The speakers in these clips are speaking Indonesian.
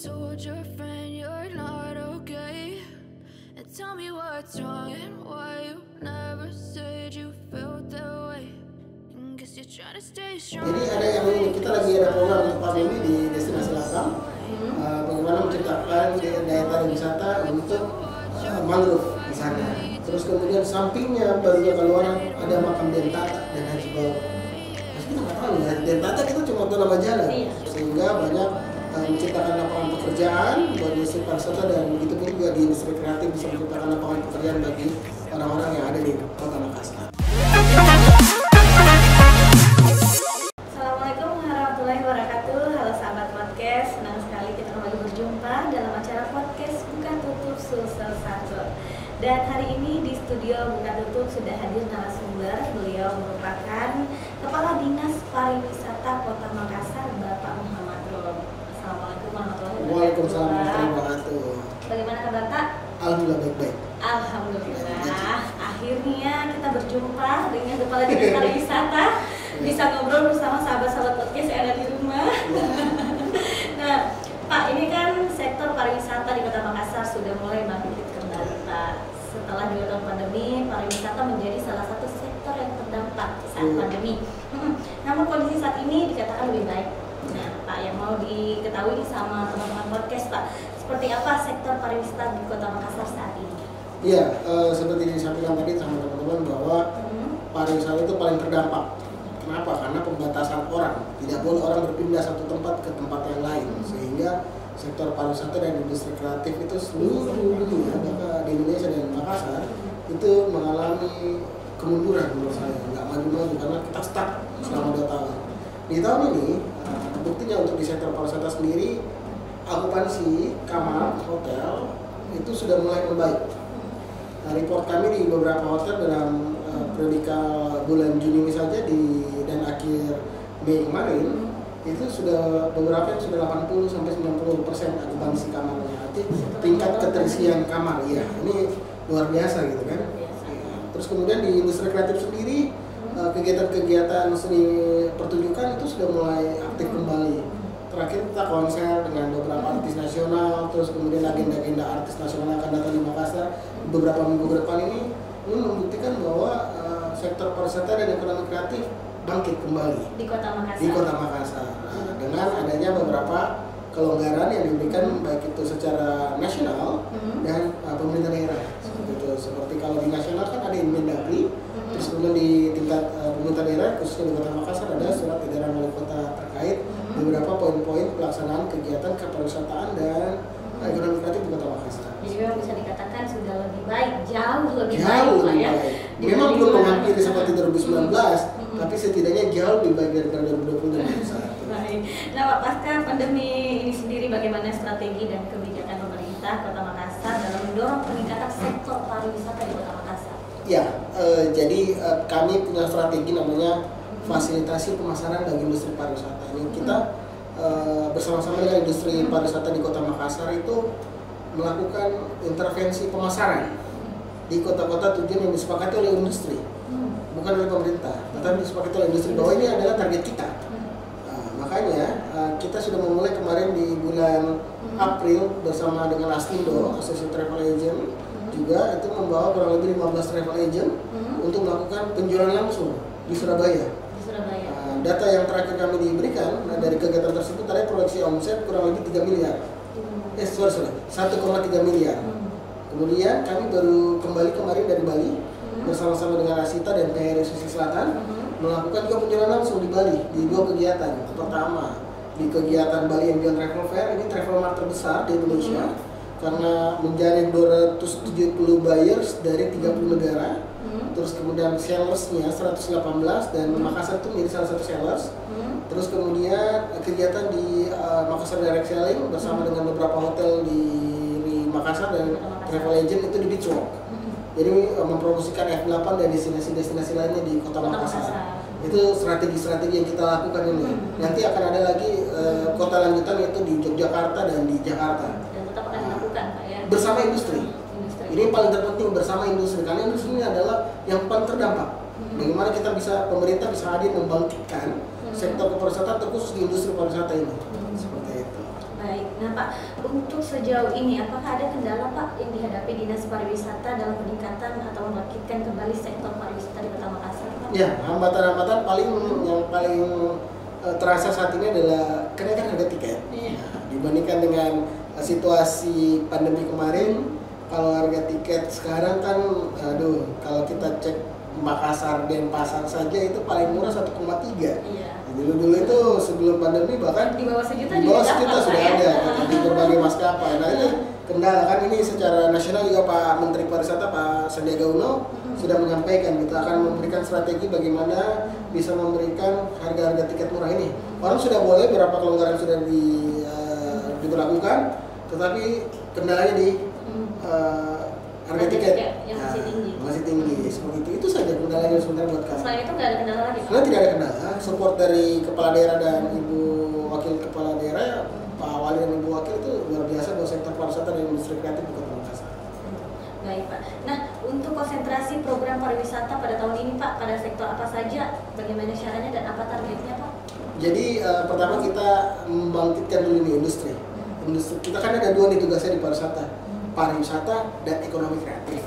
told your friend you're not okay. And tell me what's wrong and why you never said you felt that way. And guess you're trying to stay strong. Jadi ada yang ini kita lagi ada program untuk pandemi di destinasi Latam. Uh, bagaimana menciptakan daya tarik wisata untuk uh, mangrove di sana. Terus kemudian sampingnya baru keluar ada makam dentata dan lain sebagainya. Terus kita nggak tahu ya dentata kita cuma tahu nama jalan, Iya. sehingga banyak menciptakan lapangan pekerjaan buat industri pariwisata dan begitu pun juga di industri kreatif bisa menciptakan lapangan pekerjaan bagi orang-orang yang ada di kota Makassar. Assalamualaikum warahmatullahi wabarakatuh. Halo sahabat podcast. Senang sekali kita kembali berjumpa dalam acara podcast Buka Tutup Sulsel 1 Dan hari ini di studio Buka Tutup sudah hadir narasumber. Beliau merupakan Kepala Dinas Pariwisata Kota Makassar Bapak Muhammad Assalamualaikum warahmatullahi wabarakatuh Waalaikumsalam warahmatullahi wabarakatuh. Bagaimana kabar Pak? Alhamdulillah baik-baik. Alhamdulillah, akhirnya kita berjumpa dengan Kepala Dinas Pariwisata bisa ngobrol bersama sahabat-sahabat podcast yang ada di rumah. nah, Pak, ini kan sektor pariwisata di Kota Makassar sudah mulai bangkit kembali, Pak. Setelah dua tahun pandemi, pariwisata menjadi salah satu sektor yang terdampak saat Hmm. pandemi. Mm-mm. Namun kondisi saat ini dikatakan lebih baik. Pak, yang mau diketahui sama teman-teman podcast, Pak, seperti apa sektor pariwisata di Kota Makassar saat ini? Iya, eh, seperti disampaikan tadi sama teman-teman bahwa Hmm. pariwisata itu paling terdampak. Kenapa? Karena pembatasan orang. Tidak boleh orang berpindah satu tempat ke tempat yang lain. Sehingga sektor pariwisata dan industri kreatif itu seluruh dunia, bahkan di Indonesia dan Makassar, itu mengalami kemunduran menurut saya. Nggak maju-maju karena kita stuck selama dua tahun. Di tahun ini, buktinya untuk di sektor pariwisata sendiri, akupansi kamar hotel itu sudah mulai membaik. Nah, report kami di beberapa hotel dalam uh, periodikal bulan Juni ini saja di dan akhir Mei kemarin itu sudah beberapa yang sudah 80 sampai 90 persen akupansi kamarnya. Arti tingkat keterisian kamar ya ini luar biasa gitu kan. Ya, Terus kemudian di industri kreatif sendiri kegiatan-kegiatan seni pertunjukan itu sudah mulai aktif kembali. Terakhir kita konser dengan beberapa artis nasional, terus kemudian agenda-agenda artis nasional akan datang di Makassar beberapa minggu ke depan ini ini membuktikan bahwa uh, sektor pariwisata dan ekonomi kreatif bangkit kembali di Kota Makassar. di Kota Makassar Nah, dengan adanya beberapa kelonggaran yang diberikan baik itu secara nasional Mhm. dan uh, pemerintah daerah seperti itu seperti kalau di nasional kan ada Inmendagri Mhm. Terus kemudian di tingkat uh, pemerintah daerah khususnya di Kota Makassar ada surat edaran wali kota terkait Mhm. beberapa poin-poin pelaksanaan kegiatan kepariwisataan dan Mhm. ekonomi kreatif di Kota Makassar. Jadi memang bisa dikatakan sudah lebih baik, jauh lebih baik, jauh lebih ya. baik. Dibanding Memang belum menghampiri tahun. seperti 2019, Mhm. tapi setidaknya jauh lebih baik daripada 2020 dan 2021. Baik. Nah, Pak, pasca pandemi ini sendiri bagaimana strategi dan kebijakan pemerintah Kota Makassar dalam mendorong peningkatan sektor pariwisata di Kota Makassar? Ya, eh, jadi eh, kami punya strategi namanya fasilitasi pemasaran bagi industri pariwisata. Ini kita eh, bersama-sama dengan industri pariwisata di Kota Makassar itu melakukan intervensi pemasaran di kota-kota tujuan yang disepakati oleh industri, bukan oleh pemerintah, tetapi disepakati oleh industri bahwa ini adalah target kita. Nah, makanya kita sudah memulai kemarin di bulan. April bersama dengan Astindo, Asosiasi Travel Agent juga itu membawa kurang lebih 15 travel agent Hmm. untuk melakukan penjualan langsung di Surabaya. Di Surabaya. Nah, data yang terakhir kami diberikan nah, dari kegiatan tersebut tadi proyeksi omset kurang lebih 3 miliar. Hmm. Eh sorry sorry, 1,3 miliar. Hmm. Kemudian kami baru kembali kemarin dari Bali Hmm. bersama-sama dengan Asita dan PRI Sulawesi Selatan Hmm. melakukan juga penjualan langsung di Bali di dua kegiatan. Pertama di kegiatan Bali Ambient Travel Fair ini travel mart terbesar di Indonesia karena menjaring 270 buyers dari 30 negara. Hmm. Terus kemudian sellersnya 118 dan Makassar itu menjadi salah satu sellers. Hmm. Terus kemudian kegiatan di uh, Makassar Direct Selling bersama dengan beberapa hotel di, di Makassar dan Makassar. travel agent itu di Beach Walk. Hmm. Jadi uh, mempromosikan F8 dan destinasi-destinasi lainnya di Kota. Makassar. Itu strategi-strategi yang kita lakukan ini. Hmm. Nanti akan ada lagi uh, kota lanjutan yaitu di Yogyakarta dan di Jakarta Dan tetap akan dilakukan, Pak ya. Bersama industri. Industri. Ini yang paling terpenting bersama industri karena industri ini adalah yang paling terdampak. Hmm. Bagaimana kita bisa pemerintah bisa hadir membangkitkan Hmm. sektor kepariwisataan terkhusus di industri pariwisata ini. Hmm. Seperti itu. Baik, nah Pak, untuk sejauh ini apakah ada kendala Pak yang dihadapi Dinas Pariwisata dalam peningkatan atau membangkitkan kembali sektor pariwisata di Kota Makassar Pak? Ya, hambatan-hambatan paling yang paling eh, terasa saat ini adalah kenaikan harga tiket. Iya. Nah, dibandingkan dengan situasi pandemi kemarin, kalau harga tiket sekarang kan, aduh, kalau kita cek Makassar dan Pasar saja itu paling murah 1,3. Iya. Dulu dulu itu sebelum pandemi bahkan Di bawah sejuta di bawah sejuta sudah ya? ada gitu, di berbagai maskapai. Nah itu kendala kan ini secara nasional juga Pak Menteri Pariwisata Pak Sandiaga Uno sudah menyampaikan kita akan memberikan strategi bagaimana bisa memberikan harga-harga tiket murah ini. Orang sudah boleh beberapa kelonggaran sudah di, eh, diberlakukan, tetapi kendalanya di Hmm. eh, harga tiket tiket yang masih Nah, tinggi. masih tinggi seperti itu. Itu saja kendalanya sebenarnya buat kami. Selain itu nggak ada kendala lagi? Sebenarnya tidak ada kendala, support dari kepala daerah dan ibu wakil kepala daerah, Pak Wali dan ibu wakil itu luar biasa buat sektor pariwisata dan industri kreatif di Kota Makassar. Baik Pak. Nah untuk konsentrasi program pariwisata pada tahun ini Pak pada sektor apa saja? Bagaimana syaratnya dan apa targetnya Pak? Jadi eh, pertama kita membangkitkan dulu nih industri. Industri kita kan ada dua nih tugasnya di pariwisata, pariwisata dan ekonomi kreatif.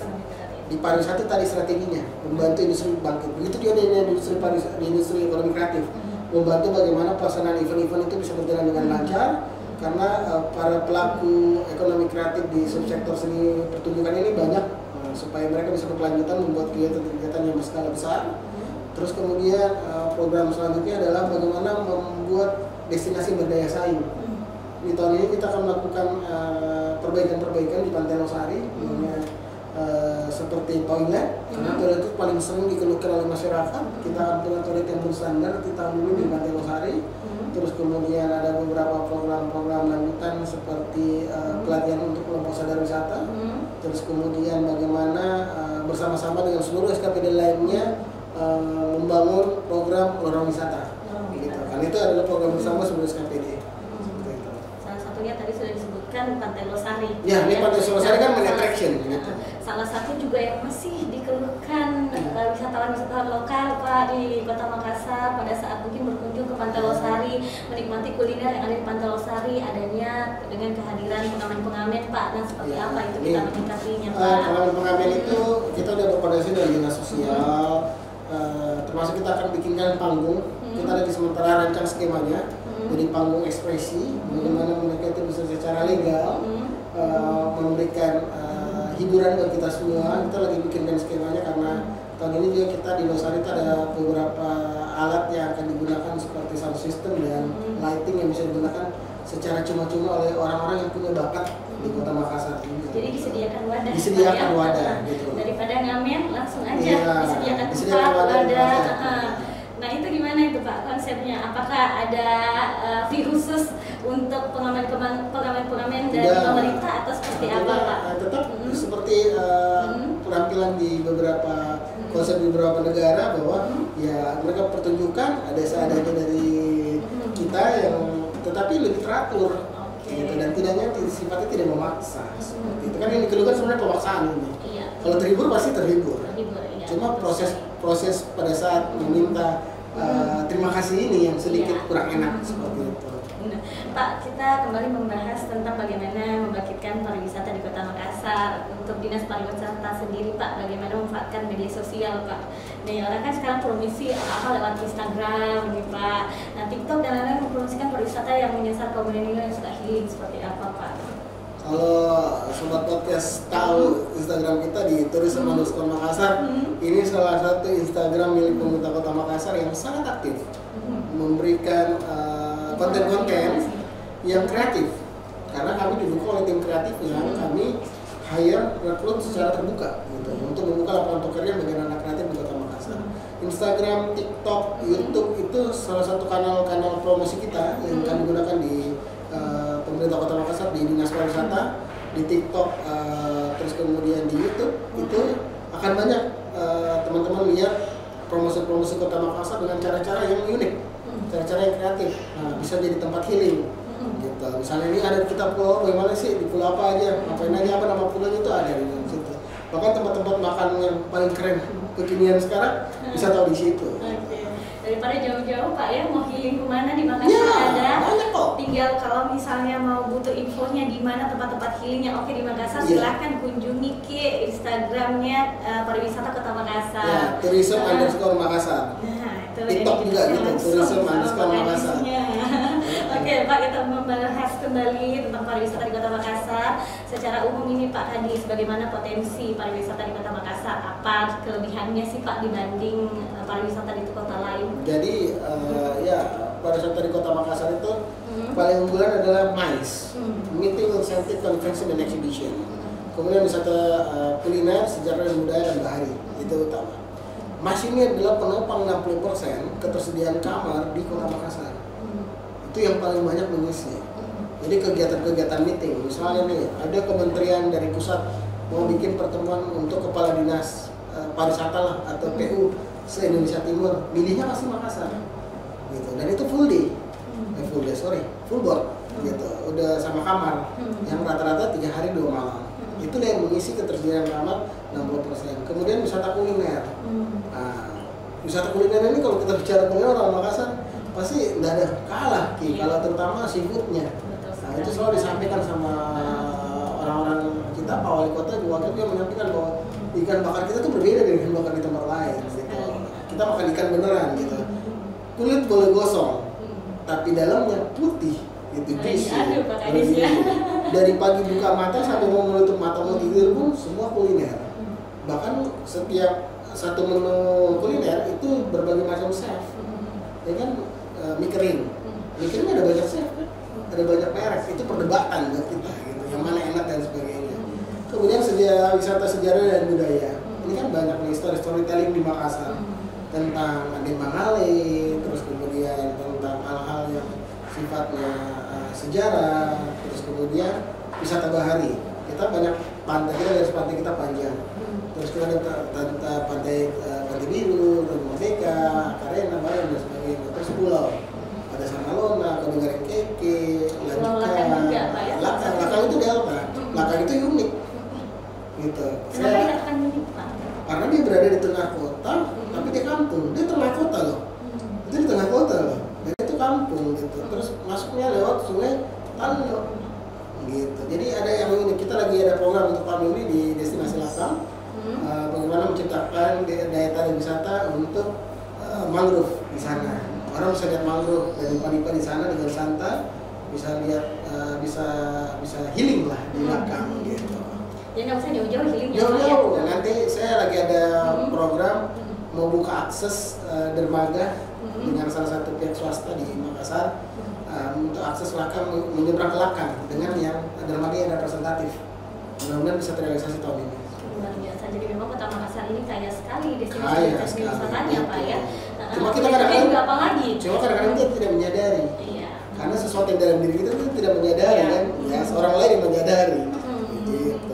Di pariwisata tadi strateginya membantu industri bangkit. Begitu juga di industri pariwisata, di industri ekonomi kreatif membantu bagaimana pelaksanaan event-event itu bisa berjalan dengan lancar karena eh, para pelaku ekonomi kreatif di subsektor seni pertunjukan ini banyak eh, supaya mereka bisa berkelanjutan membuat kegiatan-kegiatan yang berskala besar. Terus kemudian eh, program selanjutnya adalah bagaimana membuat destinasi berdaya saing. Di tahun ini kita akan melakukan eh, perbaikan-perbaikan di Pantai Losari, misalnya, eh, seperti toilet, karena Hmm. toilet itu paling sering dikeluhkan oleh masyarakat. Kita akan punya toilet yang berstandar di tahun ini di Pantai Losari. Hmm. Terus kemudian ada beberapa program-program lanjutan seperti eh, pelatihan untuk kelompok sadar wisata. Hmm. Terus kemudian bagaimana eh, bersama-sama dengan seluruh SKPD lainnya eh, membangun program lorong wisata. Lorong Gitu. wisata. Kan itu adalah program bersama seluruh SKPD. Hmm. Seperti itu. Salah satunya tadi sudah disebutkan Pantai Losari. Ya, ini Pantai Losari kan main salah- attraction, gitu. Salah satu juga yang masih dikeluhkan eh, wisatawan-wisatawan lokal Pak di Kota Makassar pada saat mungkin berkunjung ke Pantai Losari, menikmati kuliner yang ada di Pantai Losari, adanya dengan kehadiran pengamen-pengamen Pak. Nah, seperti Ya, apa itu ini, kita menyikapinya Eh, Pak? pengamen-pengamen itu kita udah berkoordinasi dengan dinas sosial, eh, termasuk kita akan bikinkan panggung. Hmm. Kita ada di sementara rancang skemanya, Hmm. Jadi panggung ekspresi, bagaimana mereka itu bisa secara legal Hmm. eh, memberikan eh, hiburan buat kita semua. Kita lagi bikinkan skemanya karena tahun ini juga kita di Losari itu ada beberapa alat yang akan digunakan seperti sound system dan Hmm. lighting yang bisa digunakan secara cuma-cuma oleh orang-orang yang punya bakat di Kota Makassar. Jadi disediakan wadah. Disediakan ya? wadah, Nah, gitu. Daripada ngamen langsung aja Iya, disediakan disediakan tempat wadah di wadah. Itu Pak konsepnya? Apakah ada eh, fee khusus untuk pengamen-pengamen dari Tidak. pemerintah atau seperti apa Tetap- Pak? eh, Tetap Hmm. seperti eh, Hmm. penampilan di beberapa Hmm. konsep di beberapa negara bahwa Hmm. ya mereka pertunjukan ada seadanya dari Hmm. kita yang tetapi lebih teratur Oke. gitu dan tidaknya ti- sifatnya tidak memaksa Hmm. seperti itu kan yang dikeluhkan sebenarnya pemaksaan ini Iya. kalau terhibur pasti terhibur Terhibur, iya. cuma proses proses pada saat meminta eh, terima kasih ini yang sedikit Iya. kurang enak seperti itu Nah, Pak, kita kembali membahas tentang bagaimana membangkitkan pariwisata di Kota Makassar. Untuk Dinas Pariwisata sendiri, Pak, bagaimana memanfaatkan media sosial, Pak? Nih, orang kan sekarang promisi apa lewat Instagram, nih, Pak. Nah, TikTok dan lain-lain mempromosikan pariwisata yang menyasar kaum milenial yang suka healing seperti apa, Pak? Kalau sobat podcast tahu Instagram kita di tourism Hmm. underscore Makassar, Hmm. ini salah satu Instagram milik pemerintah kota Makassar yang sangat aktif Hmm. memberikan uh, konten-konten yang kreatif. Karena kami didukung oleh tim kreatif yang Hmm. kami hire rekrut secara terbuka gitu, untuk membuka lapangan pekerjaan bagi anak kreatif di kota Makassar. Instagram, TikTok, YouTube itu salah satu kanal-kanal promosi kita yang kami gunakan di pemerintah kota Makassar di dinas pariwisata, di TikTok, uh, terus kemudian di YouTube itu akan banyak uh, teman-teman lihat promosi-promosi kota Makassar dengan cara-cara yang unik, Hmm. cara-cara yang kreatif. Nah, bisa jadi tempat healing Hmm. gitu. Misalnya ini ada kita pulau bagaimana sih di pulau apa aja, ngapain aja apa nama pulaunya itu ada di situ. Bahkan tempat-tempat makan yang paling keren kekinian sekarang bisa tahu di situ. Dari daripada jauh-jauh Pak ya mau healing ke mana di Makassar Ya, ada. Kok. Tinggal kalau misalnya mau butuh infonya di mana tempat-tempat healing yang oke di Makassar, Iya. silahkan kunjungi ke Instagramnya eh, pariwisata Kota Makassar. Ya, tourism Nah, underscore Makassar. Nah, itu TikTok juga gitu, tourism underscore Makassar. Oke Pak, kita membahas kembali tentang pariwisata di Kota Makassar. Secara umum ini Pak Kadis, bagaimana potensi pariwisata di Kota Makassar? Apa kelebihannya sih Pak dibanding eh, pariwisata di kota lain? Jadi eh, ya pariwisata di Kota Makassar itu. Paling unggulan adalah MICE, Hmm. Meeting Incentive Convention and Exhibition. Kemudian wisata eh, kuliner, sejarah dan budaya dan bahari itu utama. MICE ini adalah penopang 60% ketersediaan kamar di Kota Makassar. Hmm. Itu yang paling banyak mengisi. Jadi kegiatan-kegiatan meeting, misalnya nih ada kementerian dari pusat mau bikin pertemuan untuk kepala dinas eh, pariwisata lah atau PU se Indonesia Timur, milihnya pasti Makassar, gitu. Dan itu full day, Hmm. Full day sorry, full board, gitu. Udah sama kamar, Hmm. yang rata-rata tiga hari dua malam. Hmm. Itu yang mengisi ketersediaan kamar 60%. Kemudian wisata kuliner. Hmm. Nah, wisata kuliner ini kalau kita bicara kuliner orang Makassar pasti tidak ada kalah Ki. Iya. kalau terutama seafoodnya. Nah, itu selalu disampaikan sama orang-orang kita Pak Wali Kota juga waktu dia menyampaikan bahwa ikan bakar kita tuh berbeda dari ikan bakar di tempat lain. Gitu. Kita makan ikan beneran gitu. Hmm. Kulit boleh gosong, Hmm. Tapi dalamnya putih. Itu ya. Dari pagi buka mata sampai mau menutup mata mau tidur pun semua kuliner. Bahkan setiap satu menu kuliner itu berbagai macam chef. Hmm. ya kan? Eh, mie kering. Mie kering ada banyak chef kan? Ada banyak merek. Itu perdebatan buat kita gitu. Yang mana enak dan sebagainya. Kemudian sejarah wisata sejarah dan budaya. Ini kan banyak nih story storytelling di Makassar. Tentang Ade Mangale terus kemudian tentang sifatnya eh, sejarah terus kemudian wisata bahari kita banyak pantai kita dari pantai kita panjang. Terus kita ada ta- ta- ta- pantai eh, pantai biru Tanjung Merdeka Karena Bayan dan sebagainya. Terus pulau. Ada Sanalona Kodongaren Keke Pulau Lakang? Lakang itu delta. Hmm. Lakang itu unik. Gitu. Kenapa saya dikatakan unik Pak? karena dia berada di tengah kota tapi dia kampung. Dia tengah kota loh. Hmm. itu di tengah kota loh kampung gitu terus masuknya lewat sungai Tanjung gitu jadi ada yang ini kita lagi ada program untuk kami ini di destinasi Lakang Hmm. Uh, bagaimana menciptakan daya, tarik wisata untuk uh, mangrove di sana. Orang bisa lihat mangrove dan padi-padi di sana dengan santai, bisa lihat uh, bisa bisa healing lah di Hmm. belakang gitu. Jadi nggak usah jauh-jauh healingnya ya? Jauh-jauh. Dan nanti saya lagi ada Hmm. program Hmm. mau buka akses uh, dermaga Hmm. Dengan salah satu pihak swasta di Makassar uh, untuk akses Lakang menyeberang ke Lakang dengan yang dermaga yang representatif. Mudah-mudahan bisa terrealisasi tahun ini. luar biasa. Jadi memang kota Makassar ini kaya sekali destinasi wisatanya pak ya. Nah, Cuma kita kadang-kadang- juga apa lagi? Cuma kadang-kadang kita tidak menyadari. Iya. Karena sesuatu yang dalam diri kita itu tidak menyadari Iya. kan? Ya seorang lain yang menyadari. Hmm. gitu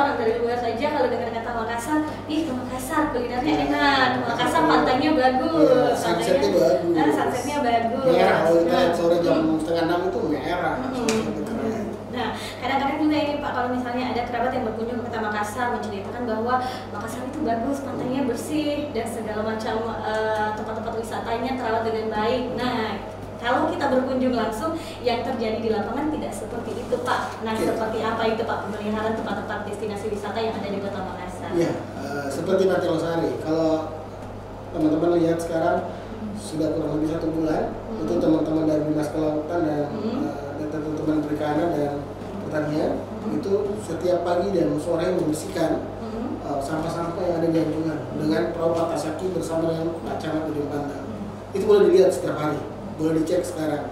Orang dari luar saja kalau dengar kata Makassar, ih ke Makassar kulinernya enak, ke Makassar pantainya bagus, Iya, sunsetnya bagus. Nah, sunsetnya bagus. merah kalau kita Nah, sore jam hmm. setengah enam itu merah Hmm. Nah, kadang-kadang juga ini Pak, kalau misalnya ada kerabat yang berkunjung ke Kota Makassar menceritakan bahwa Makassar itu bagus, pantainya bersih dan segala macam eh, tempat-tempat wisatanya terawat dengan baik. Nah, kalau kita berkunjung langsung, yang terjadi di lapangan tidak seperti itu Pak. Nah, Oke. seperti apa itu Pak pemeliharaan tempat-tempat destinasi wisata yang ada di Kota Makassar? Iya, eh, seperti Nanti Losari. Kalau teman-teman lihat sekarang sudah kurang lebih satu bulan, Hmm. itu teman-teman dari dinas kelautan dan Hmm. eh, dan teman-teman perikanan dan pertanian Hmm. itu setiap pagi dan sore membersihkan Hmm. uh, sampah-sampah yang ada di Anjungan dengan perahu Patasaki bersama dengan Pak Camat Udin Pantang. Itu boleh dilihat setiap hari, boleh dicek sekarang.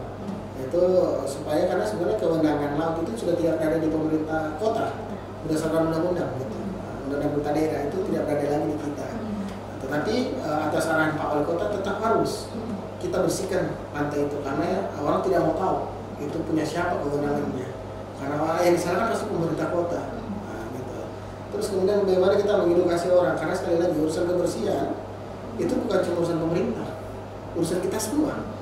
Itu uh, supaya karena sebenarnya kewenangan laut itu sudah tidak berada di pemerintah kota berdasarkan undang-undang gitu. Uh, Undang-undang pemerintah daerah itu tidak berada lagi di kita. Tetapi uh, atas arahan Pak Wali Kota tetap harus kita bersihkan pantai itu karena orang tidak mau tahu itu punya siapa kewenangannya. Karena yang di sana kan pasti pemerintah kota. Nah, gitu. Terus kemudian bagaimana kita mengedukasi orang karena sekali lagi urusan kebersihan itu bukan cuma urusan pemerintah, urusan kita semua.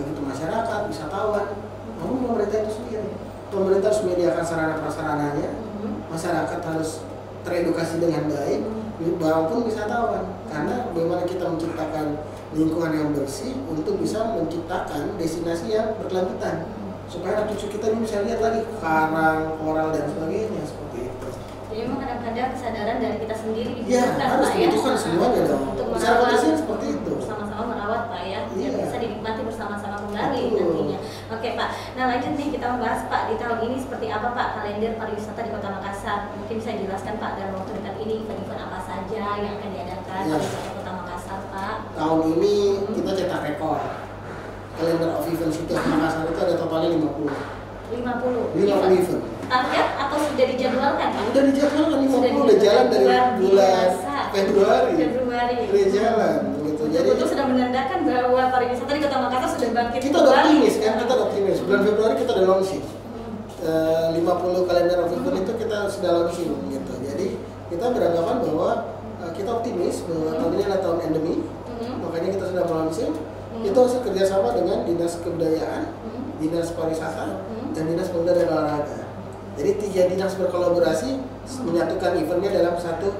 Begitu masyarakat, wisatawan, maupun pemerintah itu sendiri. Pemerintah harus menyediakan sarana prasarananya, Hmm. masyarakat harus teredukasi dengan baik maupun wisatawan karena bagaimana kita menciptakan lingkungan yang bersih untuk bisa menciptakan destinasi yang berkelanjutan supaya anak cucu kita ini bisa lihat lagi karang, koral dan sebagainya seperti itu. Jadi memang kadang-kadang kesadaran dari kita sendiri Ya, dibutuhkan harus Pak ya. dibutuhkan semuanya dong. Untuk merawat, seperti itu. Bersama-sama merawat Pak ya, biar Iya. bisa dinikmati bersama-sama kembali Betul. nantinya. Oke Pak, nah lanjut nih kita membahas Pak di tahun ini seperti apa Pak kalender pariwisata di Kota Makassar. Mungkin bisa jelaskan Pak dalam waktu dekat ini event-event apa saja yang akan diadakan Iya. pariwisata Kota Makassar Pak. Tahun ini kita cetak rekor. Kalender of Event City of Makassar itu ada totalnya 50. 50 50 event. Target atau sudah dijadwalkan Pak? Udah dijadwalkan 50 Sudah udah jalan dari luar bulan. Februari. Februari. Udah jalan. Jadi Betul-betul sudah menandakan bahwa pariwisata di Kota Makassar sudah bangkit kita udah optimis kan, kita udah optimis. Bulan Februari kita udah launching. Eh, 50 kalender of event itu kita sudah launching gitu. Jadi kita beranggapan bahwa eh, kita optimis bahwa tahun ini adalah tahun endemi. Hmm. Makanya kita sudah launching. Hmm. Itu hasil kerjasama dengan dinas kebudayaan, Hmm. dinas pariwisata, Hmm. dan dinas pemuda dan olahraga. Jadi tiga dinas berkolaborasi menyatukan eventnya dalam satu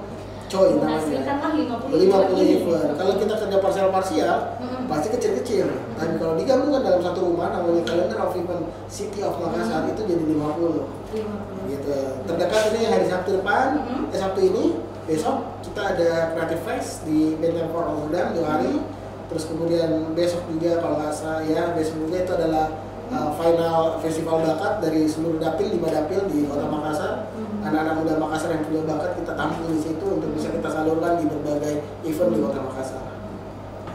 coy namanya. Menghasilkanlah 50 50 ini. event. Kalau kita kerja parsial-parsial, Hmm. pasti kecil-kecil. Tapi kalau digabungkan dalam satu rumah namanya kalender of event City of Makassar itu jadi 50. 50. Gitu. Terdekat ini hari Sabtu depan, Hmm. eh, Sabtu ini, besok kita ada Creative Fest di Benteng Fort Rotterdam dua hari. Terus kemudian besok juga kalau nggak salah ya besok juga itu adalah uh, final festival bakat dari seluruh dapil lima dapil di kota Makassar. Hmm. Anak-anak muda Makassar yang punya bakat kita tampung di situ untuk bisa kita salurkan di berbagai event di kota Makassar.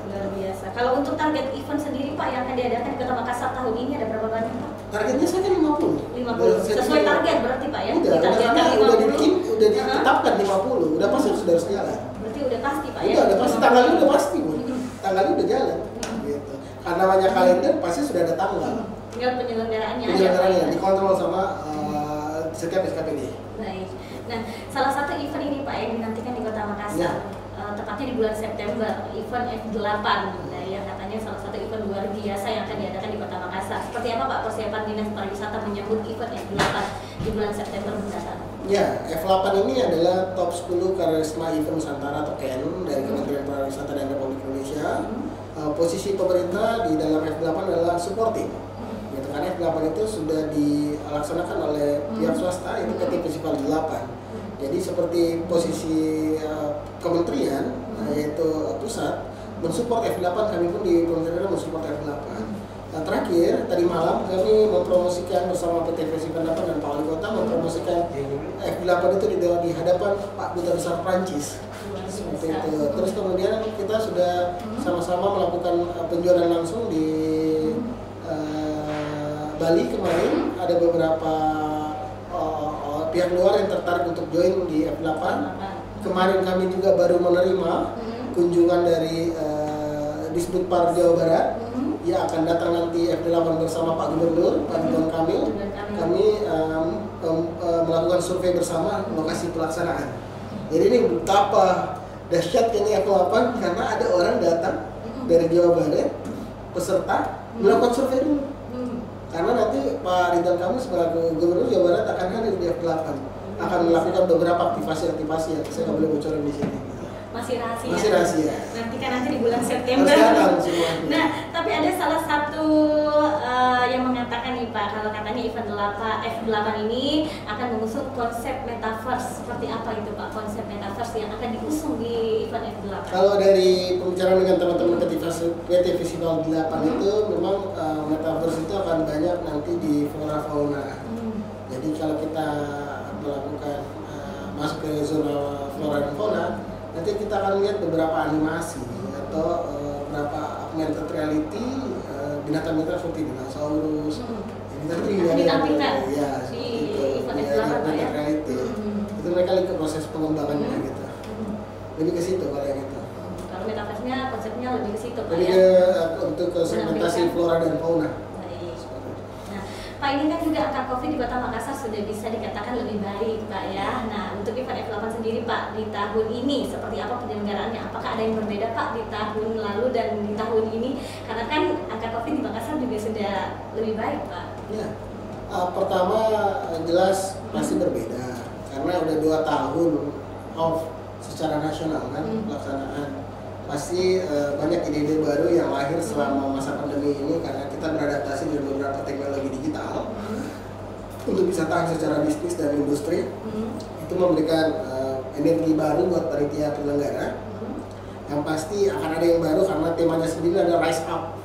Luar biasa. Kalau untuk target event sendiri Pak yang akan diadakan di Kota Makassar tahun ini ada berapa banyak Pak? Targetnya saya kan 50. 50. Sesuai target berarti Pak ya? Udah, karena udah dibikin, udah ditetapkan 50. Udah pasti sudah harus jalan. Berarti udah pasti Pak ya? Udah, udah pasti tanggalnya udah pasti, Bu. Hmm. Tanggalnya udah jalan. Gitu. Karena banyak kalender pasti sudah ada tanggal. Tinggal penyelenggaraannya aja Pak Penyelenggaranya ya? dikontrol sama uh, setiap SKPD. Baik. Nah, salah satu event ini Pak yang dinantikan di Kota Makassar, Ya. eh, tepatnya di bulan September, event F8, nah, yang katanya salah satu event luar biasa yang akan diadakan di Kota Makassar. Seperti apa Pak persiapan Dinas Pariwisata menyambut event F8 di bulan September mendatang? Ya, F8 ini adalah top 10 karisma event Nusantara atau KEN dari Kementerian Pariwisata dan Republik Indonesia. Uh, posisi pemerintah di dalam F8 adalah supporting. Karena F8 itu sudah dilaksanakan oleh pihak swasta, itu PT Festival 8. Jadi seperti posisi uh, kementerian, uh, yaitu uh, pusat, mensupport F8, kami pun di kementerian mensupport F8. Nah, terakhir, tadi malam kami mempromosikan bersama PT Festival 8 dan Pak Wali Kota mempromosikan F8 itu di, di hadapan Pak Duta Besar Prancis. Luar Seperti itu. Terus kemudian kita sudah sama-sama melakukan uh, penjualan langsung di Bali kemarin. Ada beberapa uh, uh, pihak luar yang tertarik untuk join di F8. Kemarin kami juga baru menerima Hmm. kunjungan dari uh, Disbudpar Jawa Barat Hmm. yang akan datang nanti F8 bersama Pak Gubernur, Pak Ridwan Kamil. Ridwan Kamil. Kami um, um, uh, melakukan survei bersama lokasi pelaksanaan. Jadi ini betapa dahsyatnya F8 karena ada orang datang Hmm. dari Jawa Barat peserta melakukan survei dulu. Karena nanti Pak Ridwan Kamil sebagai Gubernur Jawa Barat akan hadir di F8 akan melakukan beberapa aktivasi-aktivasi yang saya nggak boleh bocorin di sini. Masih rahasia. Masih rahasia. Nanti kan nanti di bulan September. Harus datang semuanya. Nah, tapi ada salah satu eh, yang mengatakan nih Pak, kalau katanya event 8, F8 ini akan mengusung konsep metaverse. Seperti apa itu Pak konsep metaverse yang akan diusung di event F8? Kalau dari pembicaraan dengan teman-teman PT PT Festival 8 itu memang uh, metaverse itu akan banyak nanti di flora fauna. Hmm. Jadi kalau kita melakukan uh, masuk ke zona flora dan fauna, nanti kita akan lihat beberapa animasi atau uh, beberapa augmented reality binatang-binatang seperti dinosaurus. Hmm. Ditampilkan ya, seperti itu. event Ya, F8 Pak ya? augmented reality. Hmm. Itu mereka lagi ke proses pengembangannya Hmm. gitu. Hmm. Lebih ke situ kalau yang itu. Kalau metaverse-nya konsepnya lebih ke situ Jadi ya? ke uh, untuk ke segmentasi flora dan fauna. Pak ini kan juga angka COVID di Kota Makassar sudah bisa dikatakan lebih baik, Pak ya. Nah, untuk event F8 sendiri, Pak, di tahun ini seperti apa penyelenggaraannya? Apakah ada yang berbeda, Pak, di tahun lalu dan di tahun ini? Karena kan angka COVID di Makassar juga sudah lebih baik, Pak. Ya, uh, pertama uh, jelas pasti berbeda karena udah dua tahun off secara nasional kan Hmm. pelaksanaan. pasti eh, banyak ide-ide baru yang lahir selama masa pandemi ini karena kita beradaptasi dengan beberapa teknologi digital untuk bisa tahan secara bisnis dan industri. Hmm. itu memberikan eh, energi baru buat panitia penyelenggara. Hmm. yang pasti akan ada yang baru karena temanya sendiri adalah rise up.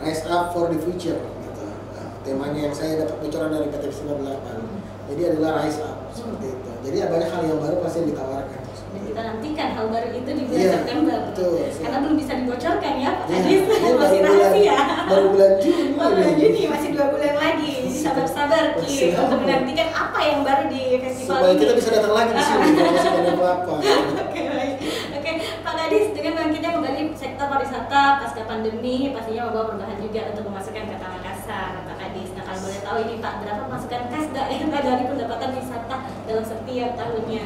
Rise up for the future gitu. Nah, temanya yang saya dapat bocoran dari PT 98 jadi adalah rise up seperti itu. Jadi ya banyak hal yang baru pasti yang ditawarkan Dan kita nantikan hal baru itu di bulan Iya, September. betul. Karena belum bisa dibocorkan ya, Pak Iya, Adis. ini masih baru rahasia. baru bulan Juni Oh, bulan. Juni masih dua bulan lagi. Sabar-sabar Ki untuk menantikan apa yang baru di festival supaya ini. kita bisa datang lagi di sini kalau masih ada apa-apa Oke baik. Oke Pak Kadis dengan bangkitnya kembali sektor pariwisata pasca pandemi pastinya membawa perubahan juga untuk pemasukan kota Makassar Pak Kadis. Nah kalau boleh tahu ini Pak berapa pemasukan kas dari pendapatan wisata dalam setiap tahunnya?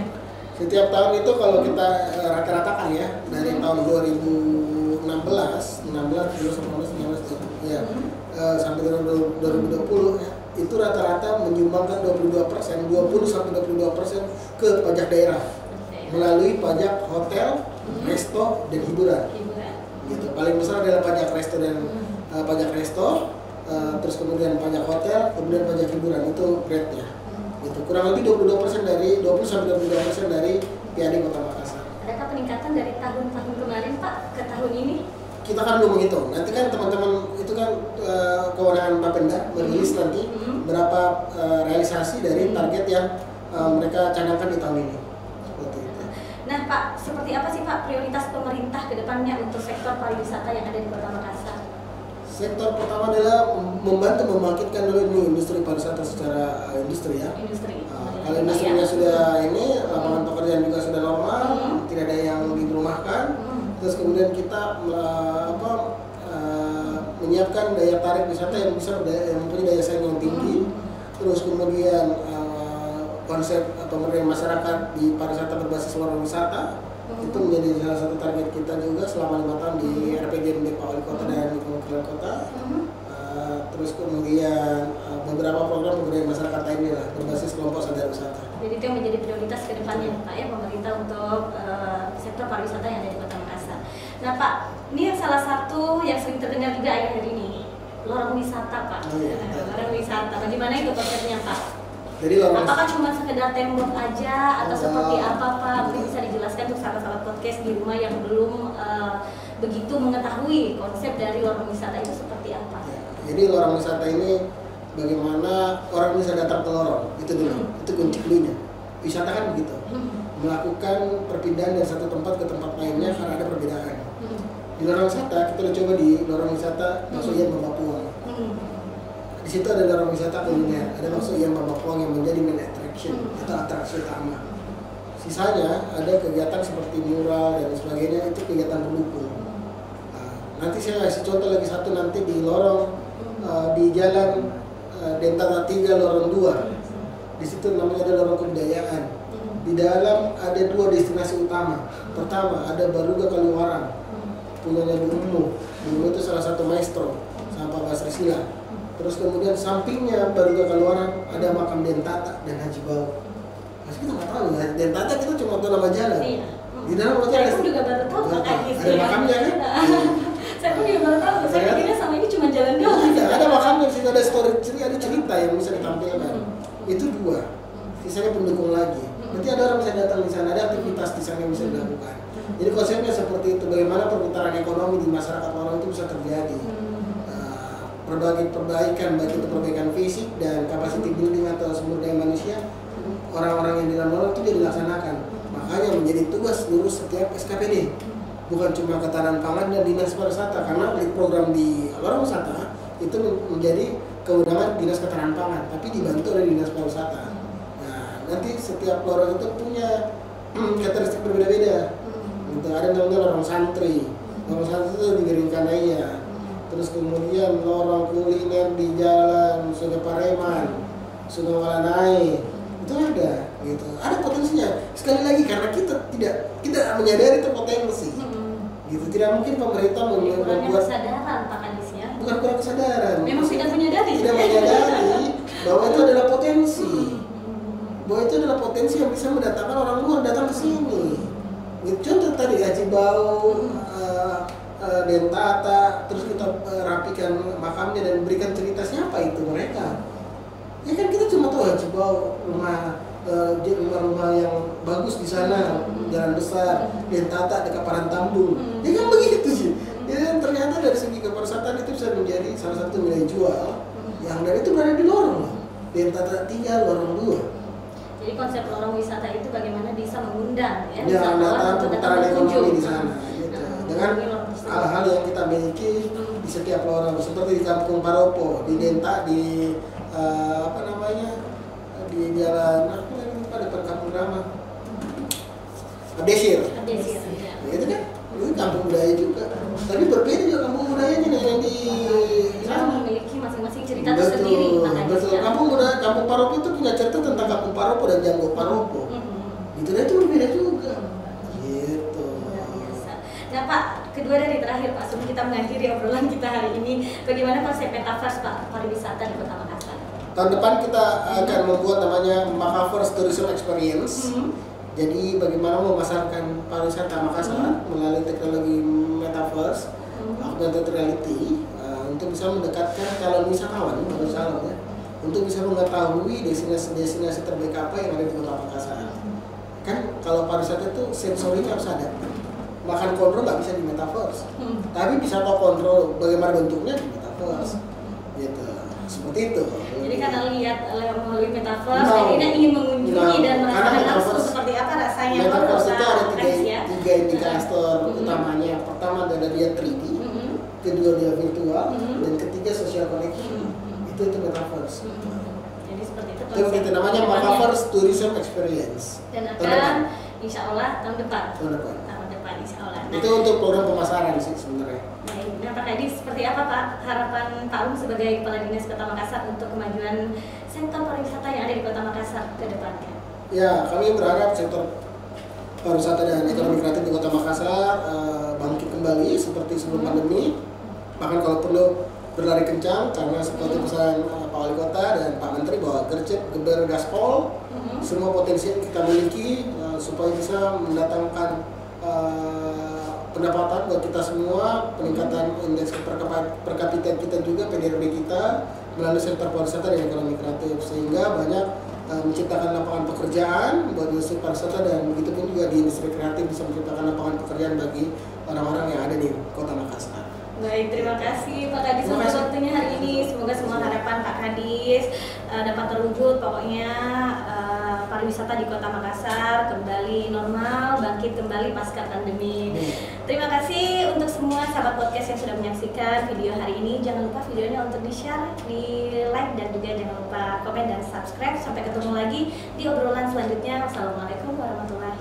Setiap tahun itu kalau kita eh, rata-ratakan ya dari tahun 2016 16 dulu 19 19 ya eh, sampai tahun 2020 ya, itu rata-rata menyumbangkan 22 persen 20 sampai 22 persen ke pajak daerah. Melalui pajak hotel, resto dan hiburan. Hiburan. gitu. Paling besar adalah pajak resto dan eh, pajak resto eh, terus kemudian pajak hotel kemudian pajak hiburan. Itu grade-nya gitu. Kurang lebih 22% dari 20 sampai 22% dari PAD Kota Makassar. Adakah peningkatan dari tahun-tahun kemarin Pak ke tahun ini? kita kan belum menghitung. Nanti kan teman-teman itu kan eh, kewenangan Bapenda merilis nanti Hmm. berapa eh, realisasi dari target yang eh, mereka canangkan di tahun ini. Seperti itu. Nah Pak, seperti apa sih Pak prioritas pemerintah ke depannya untuk sektor pariwisata yang ada di Kota Makassar? Sektor pertama adalah membantu membangkitkan dulu ini industri pariwisata secara eh, industri ya Industri. Uh, kalau industrinya sudah ini lapangan pekerjaan juga sudah normal, Hmm. tidak ada yang dirumahkan. Hmm. Terus kemudian kita uh, apa uh, menyiapkan daya tarik wisata yang bisa yang mempunyai daya saing yang tinggi. Terus kemudian uh, konsep atau masyarakat di pariwisata berbasis luar wisata Hmm. Itu menjadi salah satu target kita juga selama lima tahun di RPJMD Pak Wali Kota dan di Kementerian Kota. Hmm. Uh, terus kemudian uh, beberapa program pemberdayaan masyarakat lainnya lah berbasis kelompok sadar wisata. Jadi itu yang menjadi prioritas ke depannya Pak ya pemerintah untuk eh, sektor pariwisata yang ada di Kota Makassar. Nah Pak, ini yang salah satu yang sering terdengar juga akhir ini lorong wisata Pak. Oh, iya. Lorong wisata. Bagaimana itu konsepnya Pak? Jadi lorong Apakah cuma sekedar tembok aja atau Enggak. seperti apa Pak? Mungkin bisa dijelaskan untuk sahabat-sahabat podcast di rumah yang belum eh, begitu mengetahui konsep dari lorong wisata itu seperti apa? Ya, jadi lorong wisata ini bagaimana orang bisa datang ke lorong itu dulu, Hmm. itu kunci dulunya. Wisata kan begitu, Hmm. melakukan perpindahan dari satu tempat ke tempat lainnya karena ada perbedaan. Hmm. Di lorong wisata kita udah coba di lorong wisata Bakso Ian Bapak Puang. Hmm. Di situ ada lorong wisata kuliner, ada Ian Bapak Puang yang menjadi main attraction atau atraksi utama. Sisanya ada kegiatan seperti mural dan sebagainya itu kegiatan pendukung. Nah, nanti saya kasih contoh lagi satu nanti di lorong uh, di jalan uh, Dentata 3 lorong 2. Di situ namanya ada lorong kebudayaan. Di dalam ada dua destinasi utama. Pertama ada Baruga Kaliwaran, punyanya Bu Umu. Bu Umu itu salah satu maestro sampah Basri Sila. Terus kemudian sampingnya Baruga Kaliwaran ada makam Dentata dan Haji Bau. Mas kita nggak tahu ya, Dentata kita cuma tahu nama jalan. Iya. Di dalam ada juga baru tahu Baru. Ada makamnya kan? Saya pun juga baru tahu. Saya Ternyata- pikirnya sama ini cuma jalan doang. Ada, ada makamnya di situ ada story cerita, ada cerita yang bisa ditampilkan. Hmm. Itu dua. Sisanya pendukung lagi. Nanti ada orang bisa datang di sana, ada aktivitas di sana yang bisa dilakukan. Jadi konsepnya seperti itu. Bagaimana perputaran ekonomi di masyarakat orang itu bisa terjadi. Berbagai perbaikan, baik itu perbaikan fisik dan capacity building atau sumber daya manusia, orang-orang yang di dalam itu dilaksanakan. Makanya menjadi tugas seluruh setiap SKPD. Bukan cuma ketahanan pangan dan dinas pariwisata, karena di program di lorong wisata itu men- menjadi kewenangan dinas ketahanan pangan, tapi dibantu oleh dinas pariwisata. Nah, nanti setiap lorong itu punya karakteristik berbeda-beda. Gitu. Ada namanya lorong santri, lorong santri itu digeringkan aja. Terus kemudian lorong kuliner di jalan Sungai Pareman, Sungai Walanai, itu ada gitu. Ada potensinya. Sekali lagi karena kita tidak tidak menyadari itu potensi. Hmm. Gitu. Tidak mungkin pemerintah membuat kesadaran Pak bukan kurang kesadaran. Memang tidak menyadari. Tidak menyadari bahwa itu adalah potensi. Hmm. Bahwa itu adalah potensi yang bisa mendatangkan orang luar datang ke sini. Gitu, Contoh tadi Haji Bau, eh, eh, Dentata, terus kita eh, rapikan makamnya dan berikan cerita siapa itu mereka. Ya kan kita cuma tahu Haji Bau, rumah eh, rumah-rumah yang bagus di sana, jalan besar, Dentata dekat Parantambung. Hmm. Ya kan begitu sih. Ya kan ternyata dari segi kepariwisatan itu bisa menjadi salah satu nilai jual yang dan itu berada di lorong. Dentata tiga, lorong dua. Jadi konsep lorong wisata itu bagaimana bisa mengundang ya, ya wisatawan untuk datang berkunjung. di sana gitu. Nah, dengan tersebut. hal-hal yang kita miliki Hmm. Di setiap lorong. Seperti di Kampung Paropo di Denta di eh, apa namanya di jalan apa namanya lupa depan Kampung Rama. Desir Desir, ya. ya, itu kan itu kampung budaya juga. Tapi berbeda juga kampung budayanya dengan yang di sana. memiliki masing-masing cerita tersendiri makanya betul. kampung budaya kampung Paropo itu punya cerita tentang Kampung Paropo dan Janggo Paropo Mhm. gitu dan itu berbeda juga gitu Luar biasa. Nah Pak, kedua dari terakhir Pak, sebelum kita mengakhiri obrolan kita hari ini, bagaimana konsep metaverse Pak pariwisata di Kota Makassar? Tahun depan kita akan membuat namanya Makaverse Tourism Experience. Hmm. Jadi bagaimana memasarkan pariwisata Makassar melalui teknologi metaverse, Hmm. augmented reality uh, untuk bisa mendekatkan calon wisatawan, baru calon ya, untuk bisa mengetahui destinasi-destinasi terbaik apa yang ada di Kota Makassar. Kan kalau pariwisata itu sensorinya harus ada. Makan kontrol nggak bisa di metaverse, Hmm. tapi bisa tahu kontrol bagaimana bentuknya di metaverse. Gitu. Seperti itu. Jadi karena lihat melalui metaverse, Nah. akhirnya ingin mengunjungi Nah, dan merasakan langsung seperti apa rasanya. Metaverse itu ada tiga, ya. tiga indikator Mhm. utamanya. Pertama adalah dia 3D, Mhm. kedua dia virtual, Mhm. dan ketiga social connection. Mhm. Itu itu metaverse. Mhm. Jadi seperti itu. Itu konsep itu namanya. Metaverse Tourism Experience. Dan akan insya Allah tahun depan. Tahun depan. Depan insya Allah. Nah, Itu untuk program pemasaran sih sebenarnya. Baik, nah Pak Kadi seperti apa Pak harapan Pak Um sebagai Kepala Dinas Kota Makassar untuk kemajuan sektor pariwisata yang ada di Kota Makassar ke depannya? Ya, kami berharap sektor pariwisata dan ekonomi kreatif di Kota Makassar eh, bangkit kembali seperti sebelum pandemi. Bahkan kalau perlu berlari kencang karena seperti pesan eh, Pak Wali Kota dan Pak Menteri bahwa gercep, geber, gaspol Mhm. semua potensi yang kita miliki eh, supaya bisa mendatangkan eh, pendapatan buat kita semua, peningkatan indeks per, kapita kita juga, PDRB kita melalui sektor pariwisata dan ekonomi kreatif sehingga banyak eh, menciptakan lapangan pekerjaan buat industri pariwisata dan begitu pun juga di industri kreatif bisa menciptakan lapangan pekerjaan bagi orang-orang yang ada di Kota Makassar. Baik, terima kasih Pak Kadis untuk kasih. waktunya hari ini. Semoga semua harapan Pak Kadis eh, dapat terwujud. Pokoknya pariwisata di Kota Makassar kembali normal, bangkit kembali pasca pandemi. Terima kasih untuk semua sahabat podcast yang sudah menyaksikan video hari ini. Jangan lupa videonya untuk di-share, di-like dan juga jangan lupa komen dan subscribe. Sampai ketemu lagi di obrolan selanjutnya. Wassalamualaikum warahmatullahi